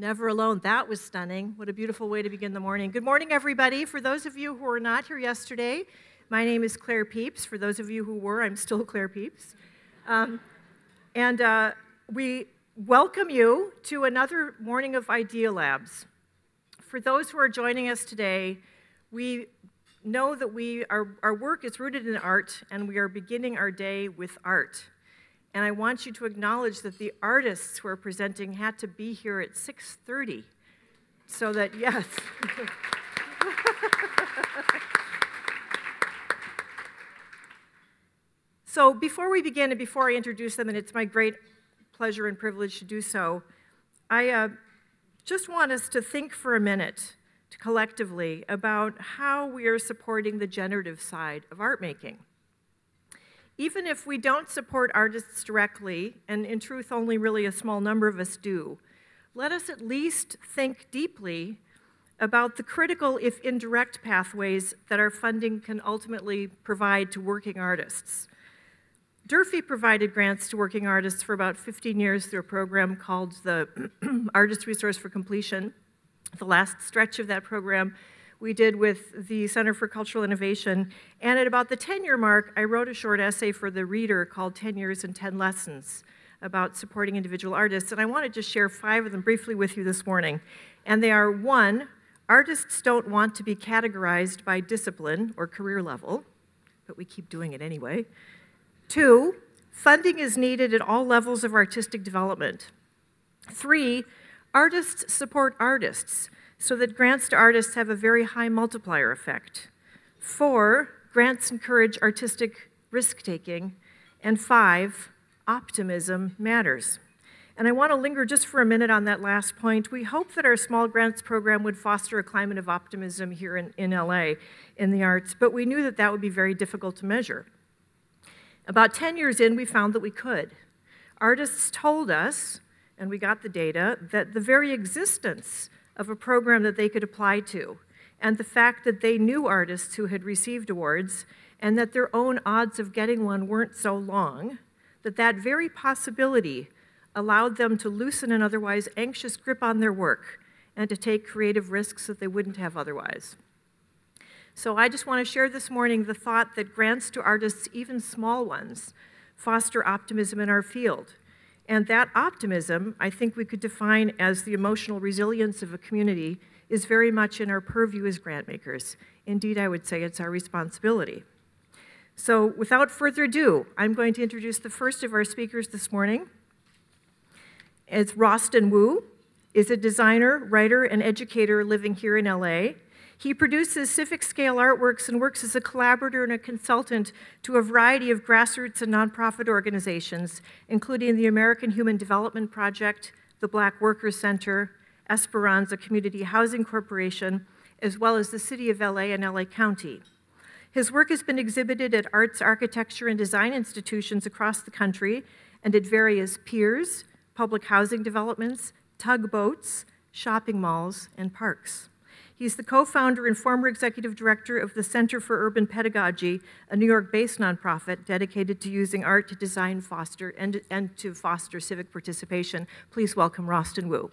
Never alone. That was stunning. What a beautiful way to begin the morning. Good morning, everybody. For those of you who were not here yesterday, my name is Claire Peeps. For those of you who were, I'm still Claire Peeps. Um, and uh, we welcome you to another morning of Idea Labs. For those who are joining us today, we know that we, our, our work is rooted in art, and we are beginning our day with art. And I want you to acknowledge that the artists who are presenting had to be here at 6:30. So that yes. so before we begin and before I introduce them, and it's my great pleasure and privilege to do so, I uh, just want us to think for a minute collectively about how we are supporting the generative side of art making. Even if we don't support artists directly, and in truth, only really a small number of us do, let us at least think deeply about the critical, if indirect, pathways that our funding can ultimately provide to working artists. Durfee provided grants to working artists for about 15 years through a program called the Artist Resource for Completion. The last stretch of that program we did with the Center for Cultural Innovation. And at about the 10 year mark, I wrote a short essay for the reader called 10 Years and 10 Lessons about supporting individual artists. And I want to share five of them briefly with you this morning. And they are one, artists don't want to be categorized by discipline or career level, but we keep doing it anyway. Two, funding is needed at all levels of artistic development. Three, artists support artists so that grants to artists have a very high multiplier effect. Four, grants encourage artistic risk taking. And five, optimism matters. And I want to linger just for a minute on that last point. We hope that our small grants program would foster a climate of optimism here in, in LA in the arts, but we knew that that would be very difficult to measure. About 10 years in, we found that we could. Artists told us, and we got the data, that the very existence of a program that they could apply to, and the fact that they knew artists who had received awards and that their own odds of getting one weren't so long, that that very possibility allowed them to loosen an otherwise anxious grip on their work and to take creative risks that they wouldn't have otherwise. So I just want to share this morning the thought that grants to artists, even small ones, foster optimism in our field and that optimism, I think we could define as the emotional resilience of a community, is very much in our purview as grant makers. Indeed, I would say it's our responsibility. So, without further ado, I'm going to introduce the first of our speakers this morning. It's Rosten Woo, is a designer, writer, and educator living here in LA. He produces civic scale artworks and works as a collaborator and a consultant to a variety of grassroots and nonprofit organizations, including the American Human Development Project, the Black Workers Center, Esperanza Community Housing Corporation, as well as the City of LA and LA County. His work has been exhibited at arts, architecture, and design institutions across the country and at various piers, public housing developments, tugboats, shopping malls, and parks. He's the co founder and former executive director of the Center for Urban Pedagogy, a New York based nonprofit dedicated to using art to design, foster, and, and to foster civic participation. Please welcome Rosten Woo.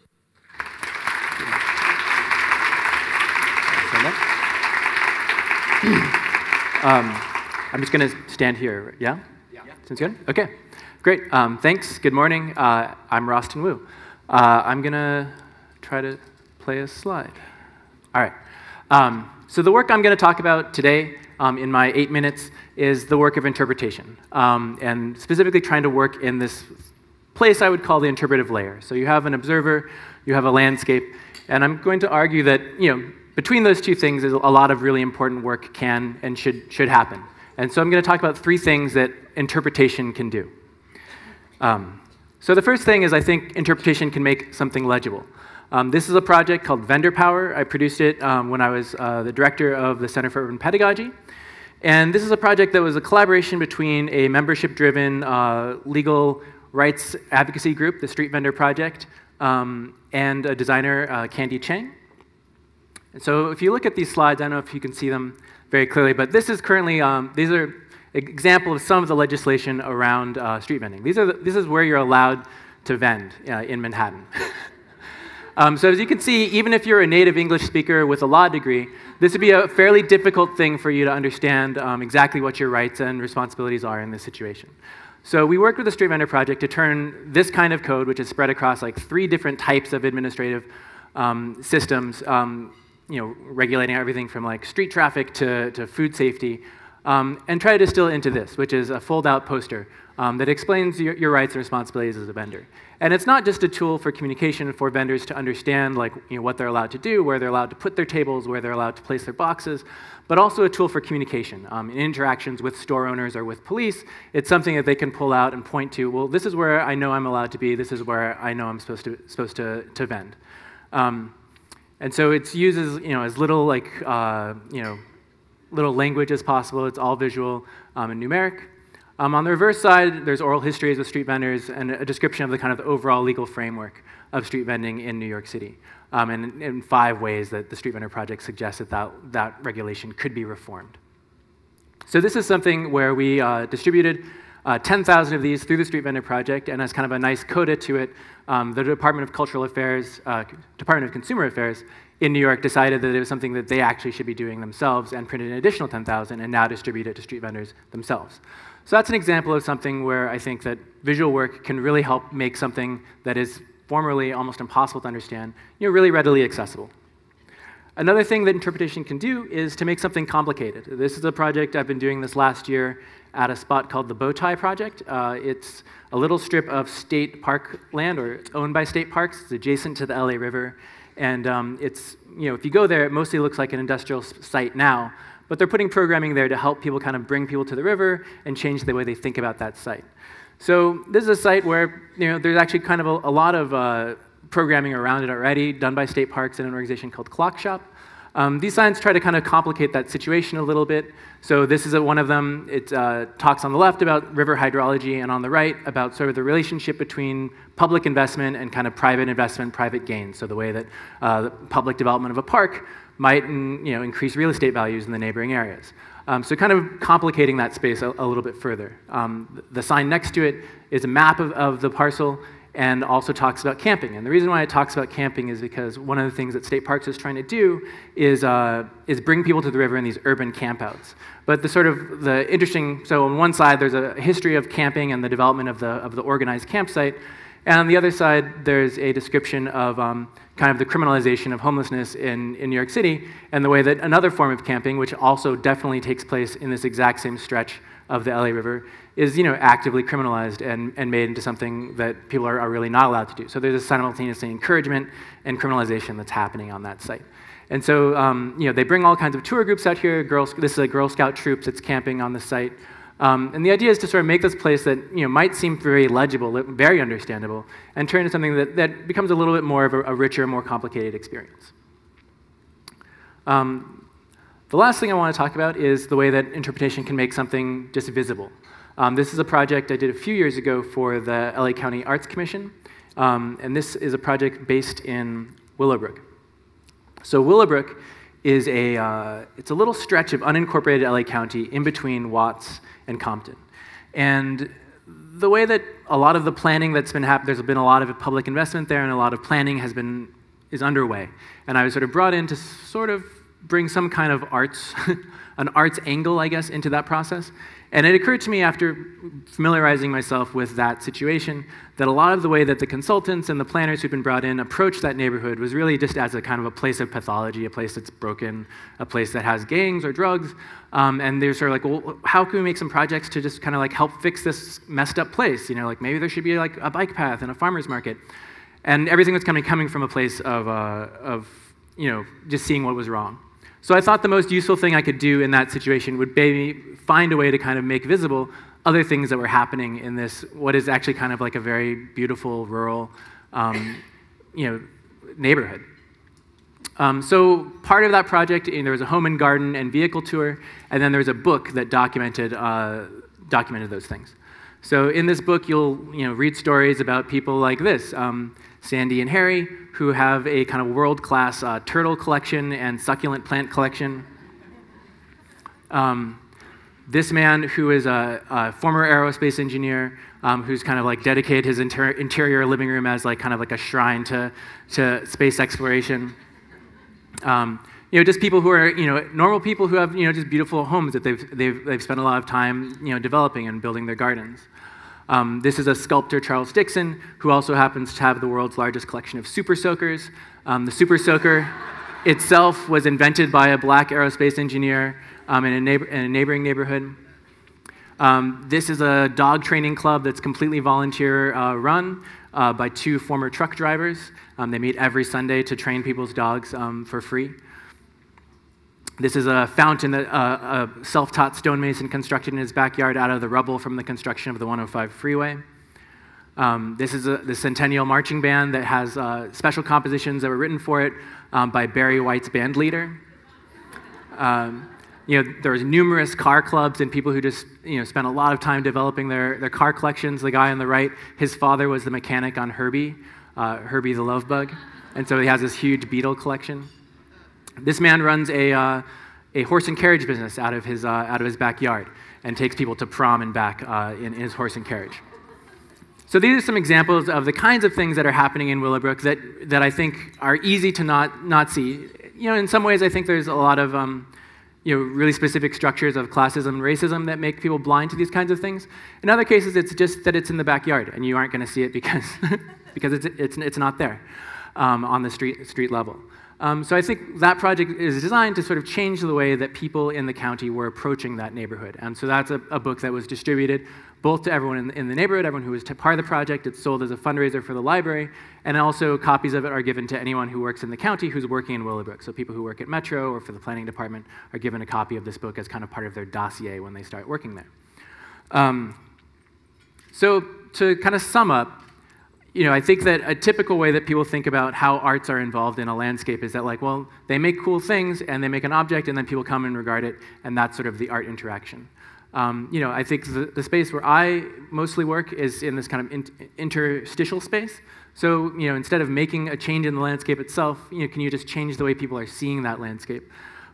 Um, I'm just going to stand here. Yeah? Yeah. Sounds good? Okay. Great. Um, thanks. Good morning. Uh, I'm Rosten Woo. Uh, I'm going to try to play a slide. All right. Um, so the work I'm going to talk about today um, in my eight minutes is the work of interpretation, um, and specifically trying to work in this place I would call the interpretive layer. So you have an observer, you have a landscape, and I'm going to argue that you know between those two things, a lot of really important work can and should should happen. And so I'm going to talk about three things that interpretation can do. Um, so the first thing is I think interpretation can make something legible. Um, this is a project called Vendor Power. I produced it um, when I was uh, the director of the Center for Urban Pedagogy. And this is a project that was a collaboration between a membership driven uh, legal rights advocacy group, the Street Vendor Project, um, and a designer, uh, Candy Chang. And so if you look at these slides, I don't know if you can see them very clearly, but this is currently, um, these are example of some of the legislation around uh, street vending. These are the, this is where you're allowed to vend uh, in Manhattan. Um, so as you can see, even if you're a native English speaker with a law degree, this would be a fairly difficult thing for you to understand um, exactly what your rights and responsibilities are in this situation. So we worked with the Street Vendor Project to turn this kind of code, which is spread across like three different types of administrative um, systems, um, you know, regulating everything from like street traffic to, to food safety, um, and try to distill it into this, which is a fold-out poster um, that explains your, your, rights and responsibilities as a vendor. And it's not just a tool for communication for vendors to understand like, you know, what they're allowed to do, where they're allowed to put their tables, where they're allowed to place their boxes, but also a tool for communication. Um, in interactions with store owners or with police, it's something that they can pull out and point to, well, this is where I know I'm allowed to be, this is where I know I'm supposed to, supposed to, to vend. Um, and so it's used as, you know, as little like, uh, you know, little language as possible. It's all visual um, and numeric. Um, on the reverse side, there's oral histories of street vendors and a description of the kind of overall legal framework of street vending in New York City, um, and in five ways that the Street Vendor Project suggests that that, that regulation could be reformed. So this is something where we uh, distributed uh, 10,000 of these through the Street Vendor Project, and as kind of a nice coda to it, um, the Department of Cultural Affairs, uh, Department of Consumer Affairs in New York decided that it was something that they actually should be doing themselves and printed an additional 10,000 and now distribute it to street vendors themselves. So that's an example of something where I think that visual work can really help make something that is formerly almost impossible to understand, you know, really readily accessible. Another thing that interpretation can do is to make something complicated. This is a project I've been doing this last year at a spot called the Bowtie Project. Uh, it's a little strip of state park land, or it's owned by state parks. It's adjacent to the LA River. And um, it's, you know, if you go there, it mostly looks like an industrial site now, but they're putting programming there to help people kind of bring people to the river and change the way they think about that site. So this is a site where you know, there's actually kind of a, a lot of uh, programming around it already, done by state parks and an organization called Clock Shop. Um, these signs try to kind of complicate that situation a little bit. So this is a, one of them. It uh, talks on the left about river hydrology and on the right about sort of the relationship between public investment and kind of private investment, private gain. So the way that uh, the public development of a park might you know, increase real estate values in the neighboring areas. Um, so kind of complicating that space a, a little bit further. Um, the sign next to it is a map of, of the parcel and also talks about camping. And the reason why it talks about camping is because one of the things that State Parks is trying to do is, uh, is bring people to the river in these urban campouts. But the sort of the interesting, so on one side there's a history of camping and the development of the, of the organized campsite, and on the other side there's a description of um, kind of the criminalization of homelessness in, in New York City and the way that another form of camping, which also definitely takes place in this exact same stretch of the LA River, is you know, actively criminalized and, and made into something that people are, are really not allowed to do. So there's a simultaneously encouragement and criminalization that's happening on that site. And so um, you know, they bring all kinds of tour groups out here. Girls, this is a Girl Scout troop that's camping on the site. Um, and the idea is to sort of make this place that you know, might seem very legible, very understandable, and turn into something that, that becomes a little bit more of a, a richer, more complicated experience. Um, the last thing I want to talk about is the way that interpretation can make something just visible. Um, this is a project I did a few years ago for the LA County Arts Commission, um, and this is a project based in Willowbrook. So Willowbrook is a, uh, it's a little stretch of unincorporated LA County in between Watts and Compton. And the way that a lot of the planning that's been happening, there's been a lot of public investment there and a lot of planning has been, is underway. And I was sort of brought in to sort of bring some kind of arts, an arts angle, I guess, into that process. And it occurred to me after familiarizing myself with that situation that a lot of the way that the consultants and the planners who'd been brought in approached that neighborhood was really just as a kind of a place of pathology, a place that's broken, a place that has gangs or drugs. Um, and they're sort of like, well, how can we make some projects to just kind of like help fix this messed up place? You know, like maybe there should be like a bike path and a farmer's market. And everything was coming, coming from a place of, uh, of, you know, just seeing what was wrong. So I thought the most useful thing I could do in that situation would be find a way to kind of make visible other things that were happening in this, what is actually kind of like a very beautiful rural, um, you know, neighborhood. Um, so part of that project, there was a home and garden and vehicle tour, and then there was a book that documented uh, documented those things. So in this book, you'll you know read stories about people like this. Um, Sandy and Harry, who have a kind of world class uh, turtle collection and succulent plant collection. Um, this man, who is a, a former aerospace engineer, um, who's kind of like dedicated his inter- interior living room as like kind of like a shrine to, to space exploration. Um, you know, just people who are, you know, normal people who have, you know, just beautiful homes that they've, they've, they've spent a lot of time, you know, developing and building their gardens. Um, this is a sculptor, Charles Dixon, who also happens to have the world's largest collection of super soakers. Um, the super soaker itself was invented by a black aerospace engineer um, in, a neighbor, in, a neighboring neighborhood. Um, this is a dog training club that's completely volunteer uh, run uh, by two former truck drivers. Um, they meet every Sunday to train people's dogs um, for free. This is a fountain that uh, a self taught stonemason constructed in his backyard out of the rubble from the construction of the 105 freeway. Um, this is a, the Centennial Marching Band that has uh, special compositions that were written for it um, by Barry White's band leader. Um, you know, there's numerous car clubs and people who just, you know, spent a lot of time developing their, their car collections. The guy on the right, his father was the mechanic on Herbie, uh, Herbie the Love Bug. And so he has this huge Beetle collection. This man runs a, uh, a horse and carriage business out of his, uh, out of his backyard and takes people to prom and back uh, in, in his horse and carriage. So these are some examples of the kinds of things that are happening in Willowbrook that, that I think are easy to not, not see. You know, in some ways, I think there's a lot of um, you know, really specific structures of classism and racism that make people blind to these kinds of things. In other cases, it's just that it's in the backyard and you aren't going to see it because, because it's, it's, it's not there um, on the street, street level. Um, so I think that project is designed to sort of change the way that people in the county were approaching that neighborhood. And so that's a, a book that was distributed both to everyone in, in the neighborhood, everyone who was part of the project. It's sold as a fundraiser for the library, and also copies of it are given to anyone who works in the county who's working in Willowbrook. So people who work at Metro or for the planning department are given a copy of this book as kind of part of their dossier when they start working there. Um, so to kind of sum up, you know, I think that a typical way that people think about how arts are involved in a landscape is that, like, well, they make cool things and they make an object, and then people come and regard it, and that's sort of the art interaction. Um, you know, I think the, the, space where I mostly work is in this kind of in, interstitial space. So, you know, instead of making a change in the landscape itself, you know, can you just change the way people are seeing that landscape?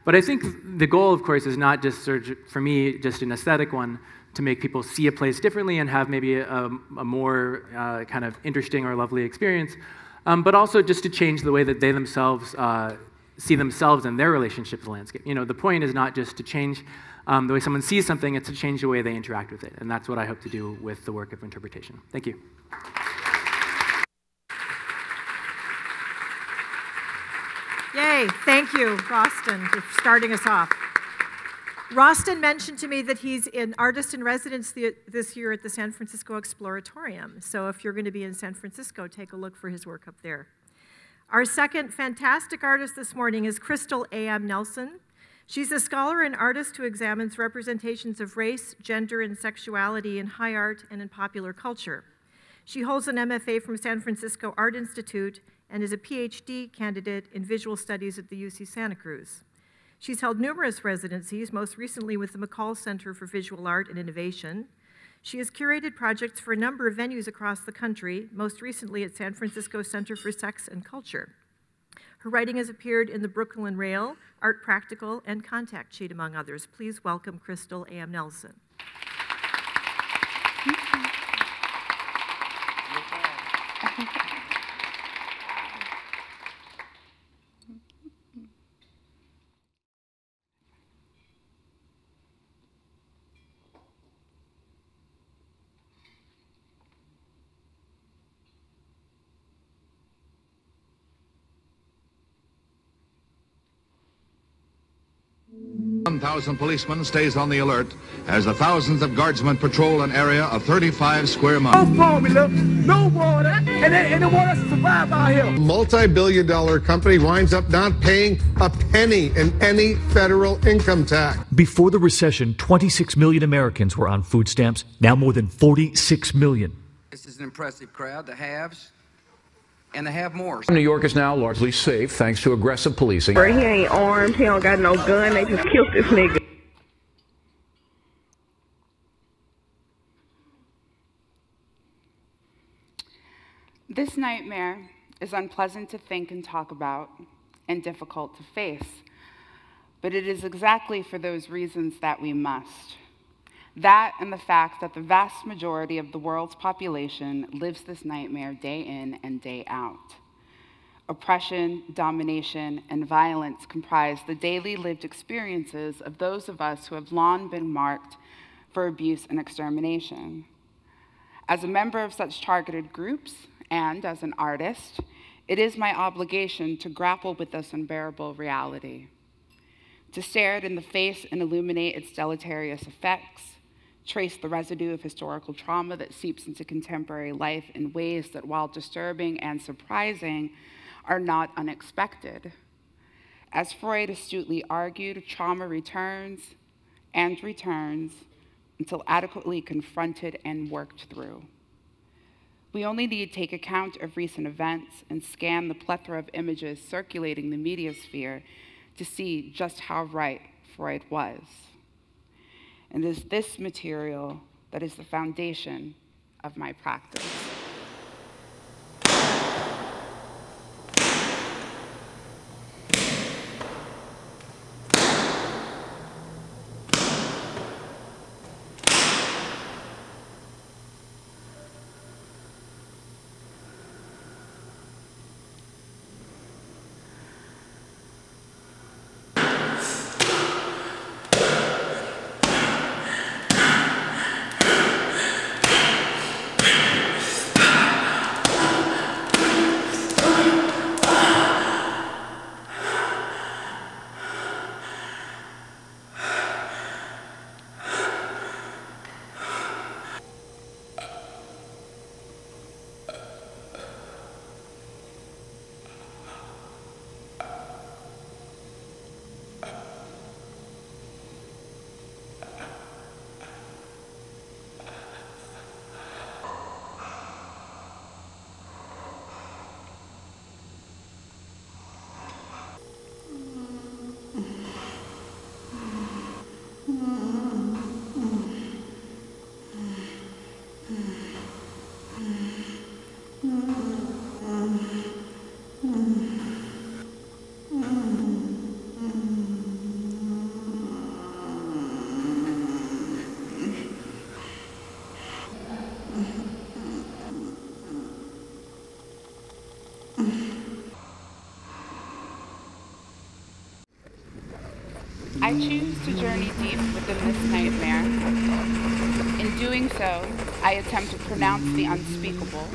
But I think the goal, of course, is not just sort of, for me, just an aesthetic one, to make people see a place differently and have maybe a, a more uh, kind of interesting or lovely experience, um, but also just to change the way that they themselves uh, see themselves and their relationship to the landscape. You know, the point is not just to change um, the way someone sees something, it's to change the way they interact with it. And that's what I hope to do with the work of interpretation. Thank you. Yay, thank you, Rosten, for starting us off. Rosten mentioned to me that he's an artist in residence this year at the San Francisco Exploratorium. So if you're going to be in San Francisco, take a look for his work up there. Our second fantastic artist this morning is Crystal A.M. Nelson. She's a scholar and artist who examines representations of race, gender, and sexuality in high art and in popular culture. She holds an MFA from San Francisco Art Institute and is a PhD candidate in visual studies at the UC Santa Cruz. She's held numerous residencies, most recently with the McColl Center for Visual Art and Innovation. She has curated projects for a number of venues across the country, most recently at San Francisco Center for Sex and Culture. Her writing has appeared in the Brooklyn Rail, Art Practical, and Contact Sheet, among others. Please welcome Crystal A.M. Nelson. 1,000 policemen stays on the alert as the thousands of guardsmen patrol an area of 35 square miles. No formula, no water, and they, and they want us to survive out here. Multi-billion dollar company winds up not paying a penny in any federal income tax. Before the recession, 26 million Americans were on food stamps. Now more than 46 million. This is an impressive crowd, the haves and they have more. New York is now largely safe thanks to aggressive policing. He ain't armed. He don't got no gun. They just killed this nigga. This nightmare is unpleasant to think and talk about and difficult to face. But it is exactly for those reasons that we must. That and the fact that the vast majority of the world's population lives this nightmare day in and day out. Oppression, domination, and violence comprise the daily lived experiences of those of us who have long been marked for abuse and extermination. As a member of such targeted groups and as an artist, it is my obligation to grapple with this unbearable reality, to stare it in the face and illuminate its deleterious effects, trace the residue of historical trauma that seeps into contemporary life in ways that, while disturbing and surprising, are not unexpected. As Freud astutely argued, trauma returns and returns until adequately confronted and worked through. We only need to take account of recent events and scan the plethora of images circulating the media sphere to see just how right Freud was. And it is this material that is the foundation of my practice. I choose to journey deep within this nightmare. In doing so, I attempt to pronounce the unspeakable,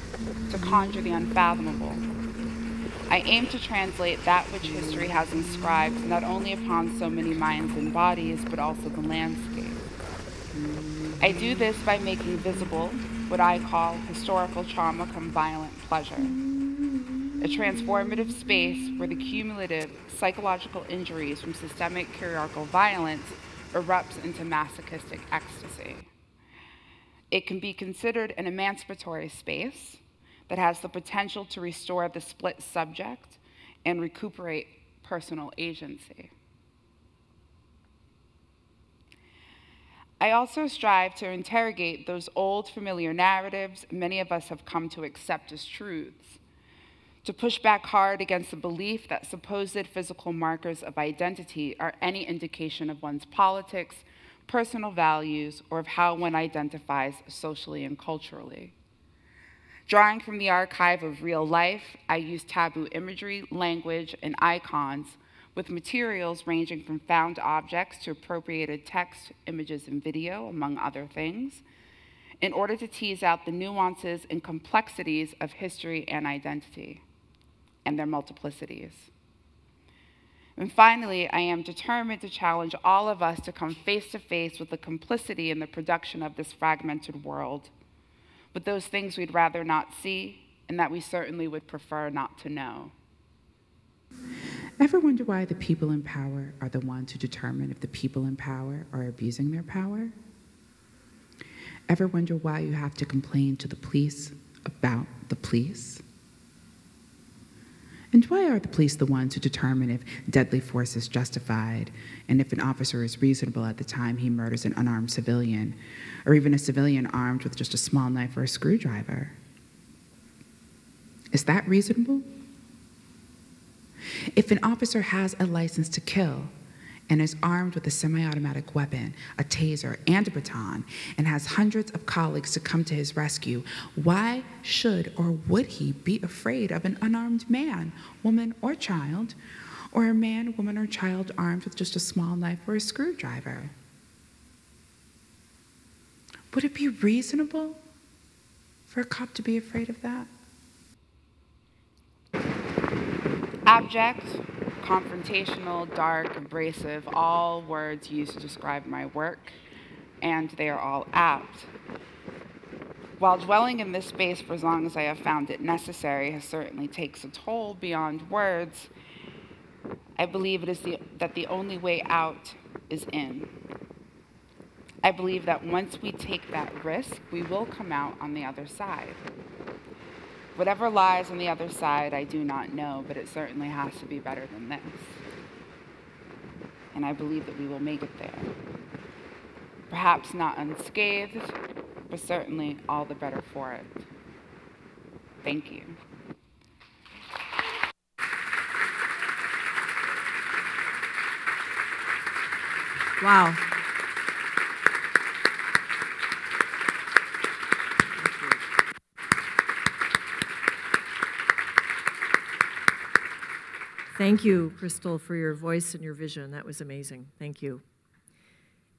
to conjure the unfathomable. I aim to translate that which history has inscribed not only upon so many minds and bodies, but also the landscape. I do this by making visible what I call historical trauma come violent pleasure a transformative space where the cumulative psychological injuries from systemic hierarchical violence erupts into masochistic ecstasy. It can be considered an emancipatory space that has the potential to restore the split subject and recuperate personal agency. I also strive to interrogate those old familiar narratives many of us have come to accept as truths to push back hard against the belief that supposed physical markers of identity are any indication of one's politics, personal values, or of how one identifies socially and culturally. Drawing from the archive of real life, I use taboo imagery, language, and icons with materials ranging from found objects to appropriated text, images, and video, among other things, in order to tease out the nuances and complexities of history and identity and their multiplicities. And finally, I am determined to challenge all of us to come face to face with the complicity in the production of this fragmented world, with those things we'd rather not see and that we certainly would prefer not to know. Ever wonder why the people in power are the ones who determine if the people in power are abusing their power? Ever wonder why you have to complain to the police about the police? And why are the police the ones who determine if deadly force is justified and if an officer is reasonable at the time he murders an unarmed civilian, or even a civilian armed with just a small knife or a screwdriver? Is that reasonable? If an officer has a license to kill and is armed with a semi automatic weapon, a taser, and a baton, and has hundreds of colleagues to come to his rescue, why should or would he be afraid of an unarmed man, woman, or child, or a man, woman, or child armed with just a small knife or a screwdriver? Would it be reasonable for a cop to be afraid of that? Abject, confrontational, dark, abrasive, all words used to describe my work, and they are all apt. While dwelling in this space for as long as I have found it necessary has certainly takes a toll beyond words, I believe it is the, that the only way out is in. I believe that once we take that risk, we will come out on the other side. Whatever lies on the other side, I do not know, but it certainly has to be better than this. And I believe that we will make it there. Perhaps not unscathed, but certainly all the better for it. Thank you. Wow. Thank you, Crystal, for your voice and your vision. That was amazing. Thank you.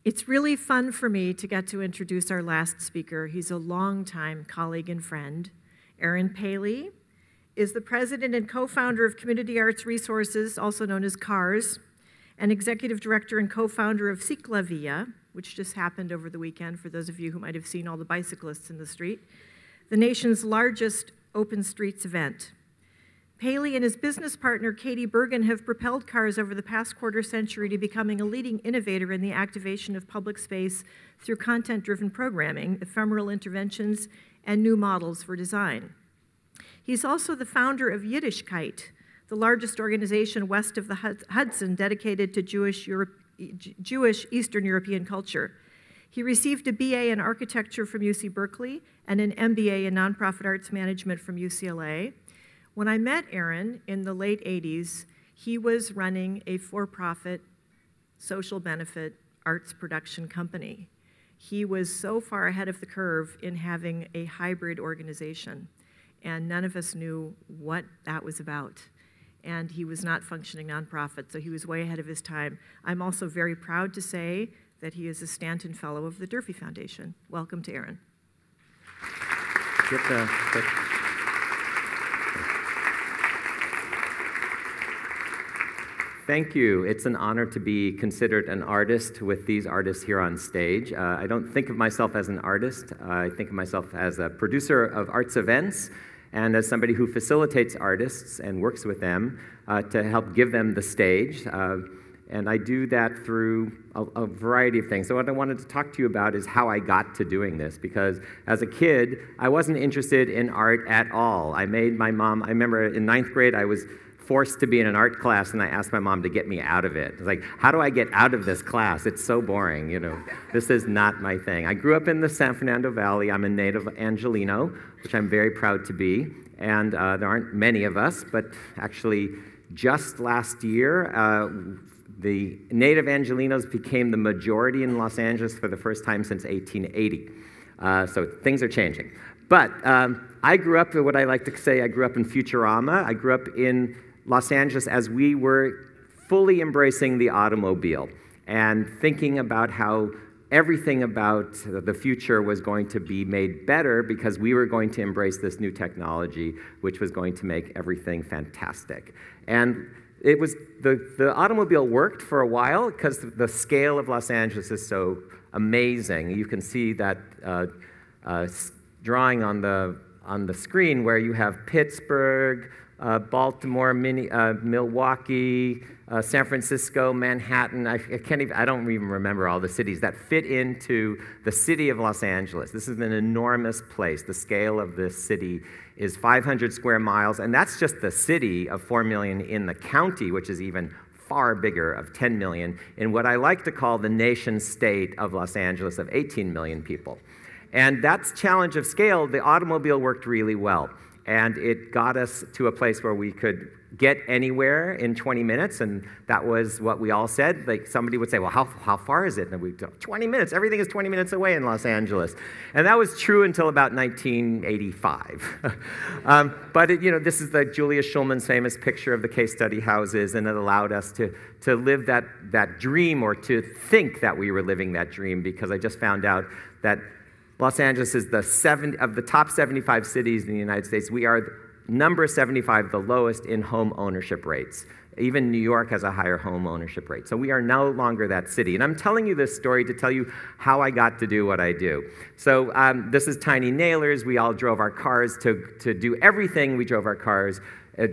It's really fun for me to get to introduce our last speaker. He's a longtime colleague and friend. Aaron Paley is the president and co founder of Community Arts Resources, also known as CARS, and executive director and co founder of Ciclavia, which just happened over the weekend for those of you who might have seen all the bicyclists in the street, the nation's largest open streets event. Paley and his business partner, Katie Bergin, have propelled CARS over the past quarter century to becoming a leading innovator in the activation of public space through content driven programming, ephemeral interventions, and new models for design. He's also the founder of Yiddishkayt, the largest organization west of the Hudson dedicated to Jewish, Europe, Jewish Eastern European culture. He received a BA in architecture from UC Berkeley and an MBA in nonprofit arts management from UCLA. When I met Aaron in the late 80s, he was running a for profit social benefit arts production company. He was so far ahead of the curve in having a hybrid organization, and none of us knew what that was about. And he was not functioning nonprofit, so he was way ahead of his time. I'm also very proud to say that he is a Stanton Fellow of the Durfee Foundation. Welcome to Aaron. Get the, the Thank you. It's an honor to be considered an artist with these artists here on stage. Uh, I don't think of myself as an artist. Uh, I think of myself as a producer of arts events and as somebody who facilitates artists and works with them uh, to help give them the stage. Uh, and I do that through a, a, variety of things. So, what I wanted to talk to you about is how I got to doing this. Because as a kid, I wasn't interested in art at all. I made my mom, I remember in ninth grade, I was forced to be in an art class and I asked my mom to get me out of it. It's like, how do I get out of this class? It's so boring, you know. This is not my thing. I grew up in the San Fernando Valley. I'm a native Angelino, which I'm very proud to be. And uh, there aren't many of us, but actually, just last year, uh, the native Angelinos became the majority in Los Angeles for the first time since 1880. Uh, so things are changing. But um, I grew up, what I like to say, I grew up in Futurama. I grew up in Los Angeles as we were fully embracing the automobile and thinking about how everything about the future was going to be made better because we were going to embrace this new technology, which was going to make everything fantastic. And it was the, the automobile worked for a while because the scale of Los Angeles is so amazing. You can see that uh, uh, drawing on the on the screen where you have Pittsburgh, uh, Baltimore, mini, uh, Milwaukee, uh, San Francisco, Manhattan. I, I, can't even, I don't even remember all the cities that fit into the city of Los Angeles. This is an enormous place. The scale of this city is 500 square miles, and that's just the city of 4 million in the county, which is even far bigger of 10 million in what I like to call the nation state of Los Angeles of 18 million people. And that challenge of scale, the automobile worked really well. And it got us to a place where we could get anywhere in 20 minutes, and that was what we all said. Like somebody would say, "Well, how, how far is it?" And we'd go, "20 minutes. Everything is 20 minutes away in Los Angeles," and that was true until about 1985. um, but it, you know, this is the Julius Shulman's famous picture of the case study houses, and it allowed us to to live that that dream or to think that we were living that dream because I just found out that Los Angeles is the seven, of the top 75 cities in the United States. We are number 75, the lowest in home ownership rates. Even New York has a higher home ownership rate. So we are no longer that city. And I'm telling you this story to tell you how I got to do what I do. So um, this is Tiny Naylor's. We all drove our cars to, to do everything. We drove our cars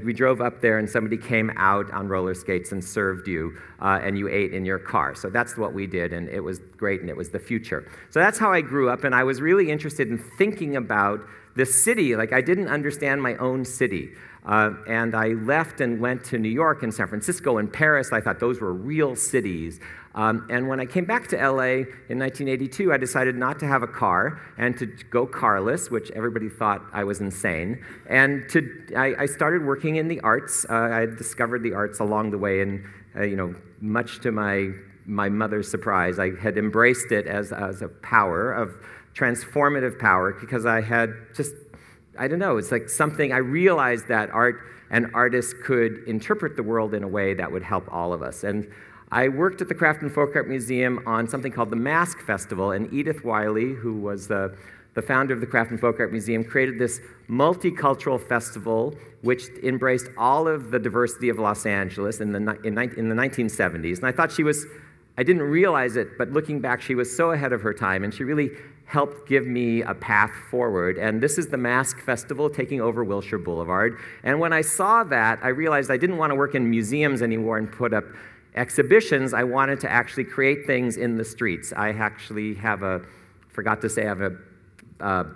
we drove up there and somebody came out on roller skates and served you uh, and you ate in your car. So that's what we did and it was great and it was the future. So that's how i grew up and i was really interested in thinking about the city. Like i didn't understand my own city uh, and i left and went to new york and san francisco and paris i thought those were real cities um, and when I came back to LA in 1982, I decided not to have a car and to go carless, which everybody thought I was insane. And to, I, I started working in the arts. Uh, I discovered the arts along the way, and uh, you know, much to my my mother's surprise, I had embraced it as, as a power of transformative power because I had just I don't know, it's like something I realized that art and artists could interpret the world in a way that would help all of us. And I worked at the Craft and Folk Art Museum on something called the Mask Festival, and Edith Wyle, who was the, the founder of the Craft and Folk Art Museum, created this multicultural festival which embraced all of the diversity of Los Angeles in the, in, in the 1970s. And I thought she was, I didn't realize it, but looking back, she was so ahead of her time, and she really helped give me a path forward. And this is the Mask Festival taking over Wilshire Boulevard. And when I saw that, I realized I didn't want to work in museums anymore and put up exhibitions, I wanted to actually create things in the streets. I actually have a, forgot to say, I have a, a,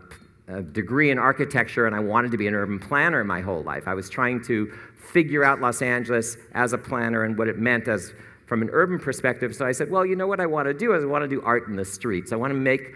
a, degree in architecture and I wanted to be an urban planner my whole life. I was trying to figure out Los Angeles as a planner and what it meant as from an urban perspective. So I said, well, you know what I want to do is I want to do art in the streets. I want to make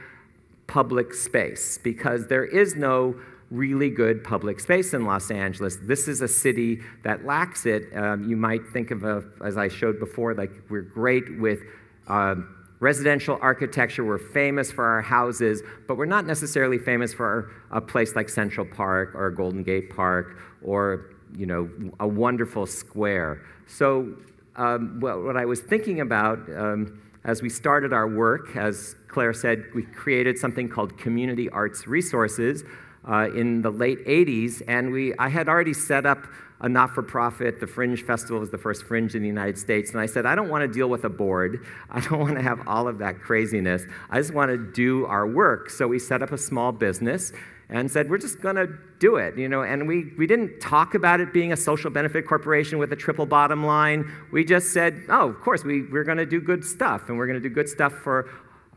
public space because there is no really good public space in Los Angeles. This is a city that lacks it. Um, you might think of, a, as I showed before, like we're great with um, residential architecture. We're famous for our houses, but we're not necessarily famous for a place like Central Park or Golden Gate Park or you know a wonderful square. So, um, well, what I was thinking about um, as we started our work, as Claire said, we created something called Community Arts Resources, uh, in the late 80s, and we, I had already set up a not for profit. The Fringe Festival was the first Fringe in the United States. And I said, I don't want to deal with a board. I don't want to have all of that craziness. I just want to do our work. So we set up a small business and said, we're just going to do it. You know, and we, we didn't talk about it being a social benefit corporation with a triple bottom line. We just said, oh, of course, we, we're going to do good stuff. And we're going to do good stuff for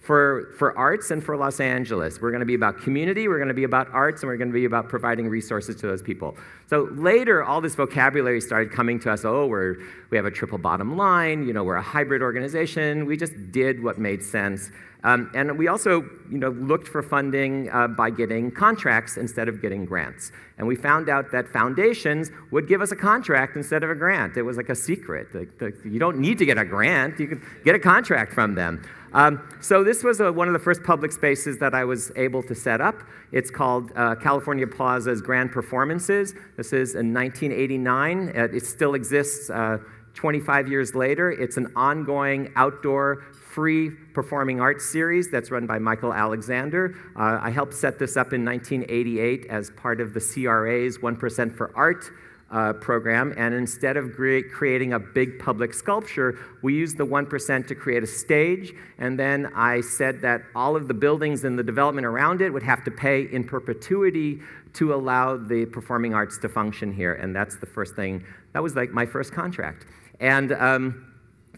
for, for arts and for Los Angeles. We're going to be about community, we're going to be about arts, and we're going to be about providing resources to those people. So later, all this vocabulary started coming to us. Oh, we're, we have a triple bottom line, you know, we're a hybrid organization. We just did what made sense. Um, and we also you know, looked for funding uh, by getting contracts instead of getting grants. And we found out that foundations would give us a contract instead of a grant. It was like a secret. Like, the, you don't need to get a grant, you can get a contract from them. Um, so this was a, one of the first public spaces that I was able to set up. It's called uh, California Plaza's Grand Performances. This is in 1989. It still exists uh, 25 years later. It's an ongoing outdoor free performing arts series that's run by Michael Alexander. Uh, I helped set this up in 1988 as part of the CRA's 1% for Art uh, program, and instead of creating a big public sculpture, we used the 1% to create a stage, and then I said that all of the buildings and the development around it would have to pay in perpetuity to allow the performing arts to function here, and that's the first thing, that was like my first contract. And um,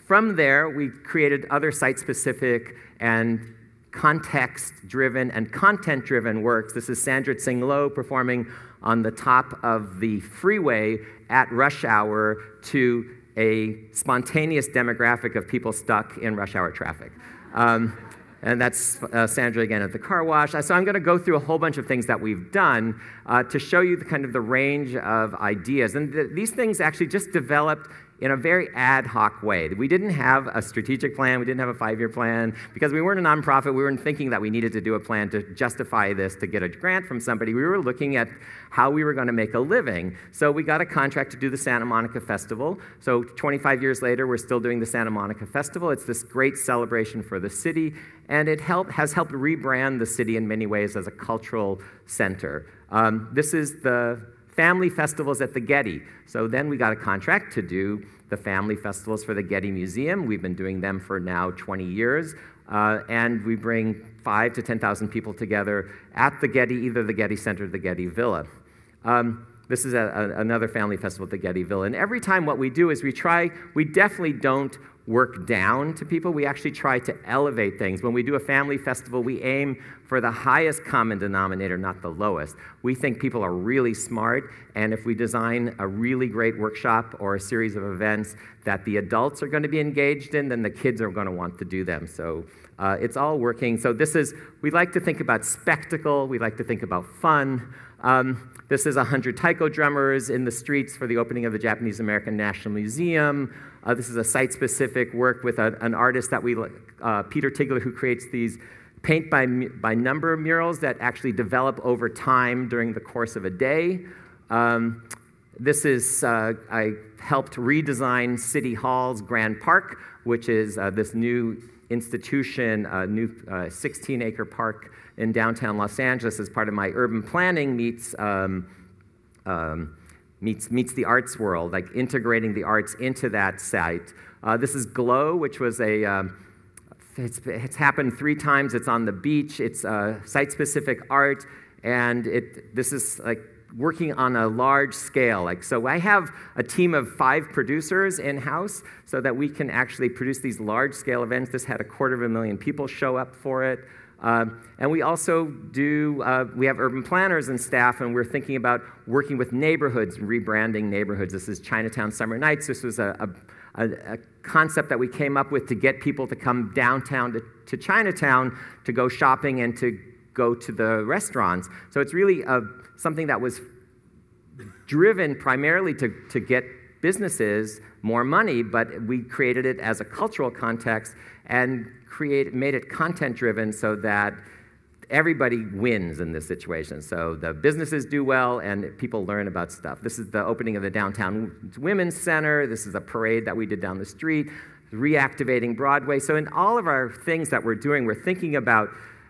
from there, we created other site specific and context driven and content driven works. This is Sandra Tsing Loh performing on the top of the freeway at rush hour to a spontaneous demographic of people stuck in rush hour traffic. Um, and that's uh, Sandra again at the car wash. So I'm going to go through a whole bunch of things that we've done uh, to show you the kind of the range of ideas. And th- these things actually just developed in a very ad hoc way. We didn't have a strategic plan, we didn't have a five year plan, because we weren't a nonprofit, we weren't thinking that we needed to do a plan to justify this to get a grant from somebody. We were looking at how we were going to make a living. So we got a contract to do the Santa Monica Festival. So 25 years later, we're still doing the Santa Monica Festival. It's this great celebration for the city, and it has helped rebrand the city in many ways as a cultural center. Um, this is the family festivals at the Getty. So then we got a contract to do the family festivals for the Getty Museum. We've been doing them for now 20 years. Uh, and we bring five to 10,000 people together at the Getty, either the Getty Center or the Getty Villa. Um, this is a, a, another family festival at the Getty Villa. And every time what we do is we try, we definitely don't work down to people. We actually try to elevate things. When we do a family festival, we aim for the highest common denominator, not the lowest. We think people are really smart, and if we design a really great workshop or a series of events that the adults are going to be engaged in, then the kids are going to want to do them. So uh, it's all working. So this is, we like to think about spectacle, we like to think about fun. Um, this is 100 taiko drummers in the streets for the opening of the Japanese American National Museum. Uh, this is a site specific work with a, an artist that we, uh, Peter Tigler, who creates these paint by, by number murals that actually develop over time during the course of a day. Um, this is, uh, I helped redesign City Hall's Grand Park, which is uh, this new institution, a new uh, 16 acre park in downtown Los Angeles as part of my urban planning meets, um, um, meets, meets the arts world, like integrating the arts into that site. Uh, this is Glow, which was a, um, it's, it's, happened three times. It's on the beach. It's uh, site-specific art, and it, this is like working on a large scale. Like, so I have a team of five producers in house so that we can actually produce these large scale events. This had a quarter of a million people show up for it. Um, and we also do, uh, we have urban planners and staff, and we're thinking about working with neighborhoods, rebranding neighborhoods. This is Chinatown Summer Nights. This was a, a, a concept that we came up with to get people to come downtown to, to Chinatown to go shopping and to go to the restaurants. So it's really a, something that was driven primarily to, to get businesses more money, but we created it as a cultural context and create, made it content driven so that everybody wins in this situation. So the businesses do well and people learn about stuff. This is the opening of the Downtown Women's Center. This is a parade that we did down the street, reactivating Broadway. So in all of our things that we're doing, we're thinking about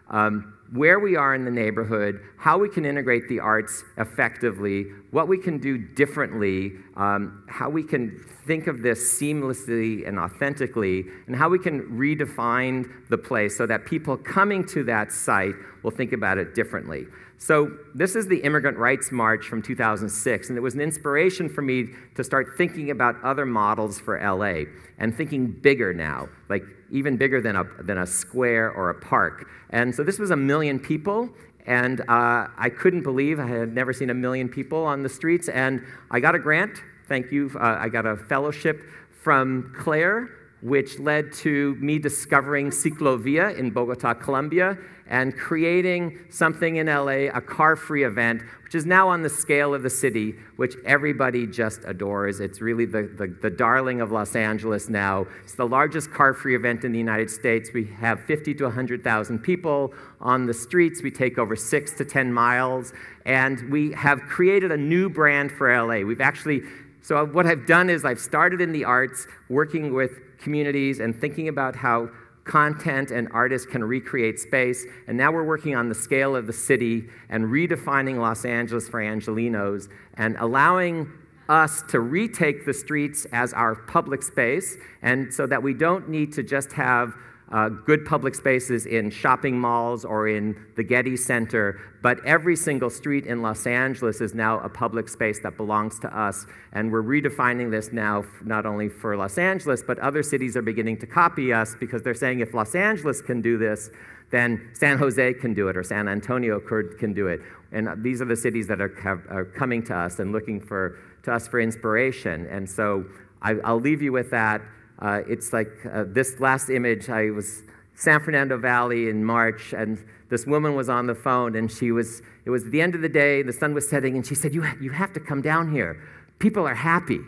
um, where we are in the neighborhood, how we can integrate the arts effectively, what we can do differently, um, how we can think of this seamlessly and authentically, and how we can redefine the place so that people coming to that site will think about it differently. So, this is the Immigrant Rights March from 2006, and it was an inspiration for me to start thinking about other models for LA and thinking bigger now, like even bigger than a, than a square or a park. And so, this was a million people, and uh, I couldn't believe I had never seen a million people on the streets, and I got a grant. Thank you. Uh, I got a fellowship from Claire which led to me discovering Ciclovia in Bogota, Colombia, and creating something in LA, a car free event, which is now on the scale of the city, which everybody just adores. It's really the, the, the darling of Los Angeles now. It's the largest car free event in the United States. We have 50 to 100,000 people on the streets. We take over six to 10 miles, and we have created a new brand for LA. We've actually so, what I've done is I've started in the arts, working with communities and thinking about how content and artists can recreate space. And now we're working on the scale of the city and redefining Los Angeles for Angelinos and allowing us to retake the streets as our public space, and so that we don't need to just have uh, good public spaces in shopping malls or in the Getty Center, but every single street in Los Angeles is now a public space that belongs to us. And we're redefining this now, not only for Los Angeles, but other cities are beginning to copy us because they're saying if Los Angeles can do this, then San Jose can do it or San Antonio can do it. And these are the cities that are, have, are coming to us and looking for, to us for inspiration. And so I, I'll leave you with that. Uh, it's like uh, this last image, I was San Fernando Valley in March, and this woman was on the phone, and she was, it was the end of the day, the sun was setting, and she said, You, ha- you have to come down here. People are happy.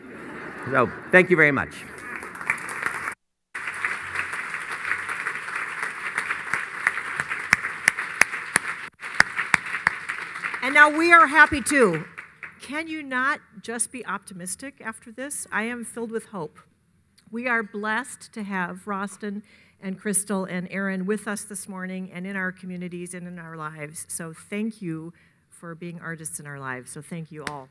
so, thank you very much. And now we are happy too. Can you not just be optimistic after this? I am filled with hope. We are blessed to have Rosten and Crystal and Aaron with us this morning and in our communities and in our lives. So thank you for being artists in our lives. So thank you all.